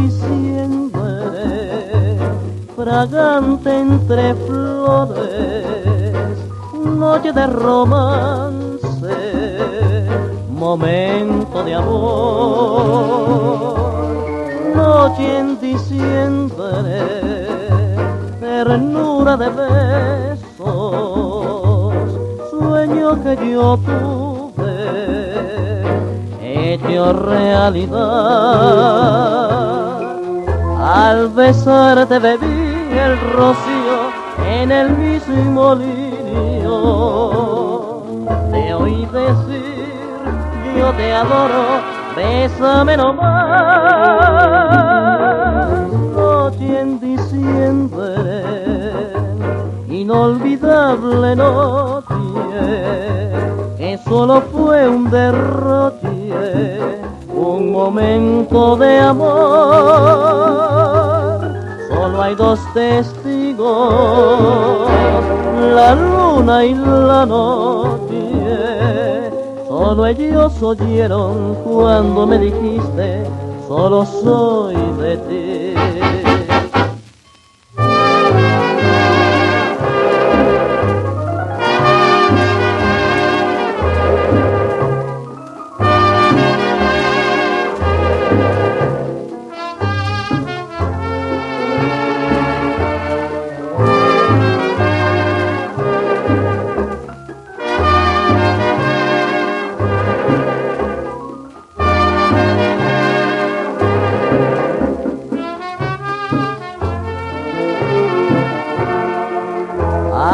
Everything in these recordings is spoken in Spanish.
diciembre, fragante entre flores, noche de romance, momento de amor, noche en diciembre, ternura de besos, sueño que yo tuve, hecho realidad al besarte bebí el rocío en el mismo lirio. Te oí decir, yo te adoro, bésame nomás. Noche en diciembre, inolvidable noche, que solo fue un derroche un momento de amor. Solo hay dos testigos, la luna y la noche. Solo ellos oyeron cuando me dijiste, solo soy de ti.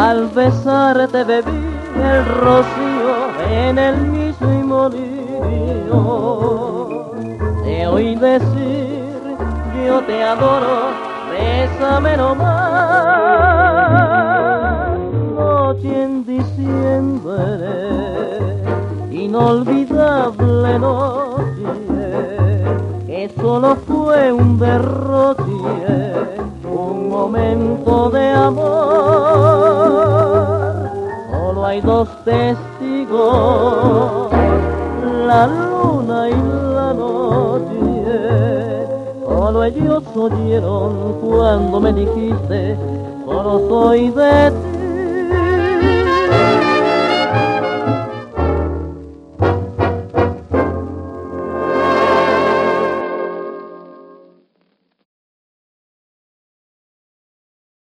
Al besarte bebí el rocío en el mismo lirio. Te oí decir, yo te adoro, bésame nomás. Noche en diciembre, inolvidable noche, que solo fue un derroche, un momento de amor. Hay dos testigos, la luna y la noche. Solo ellos oyeron cuando me dijiste, solo soy de ti.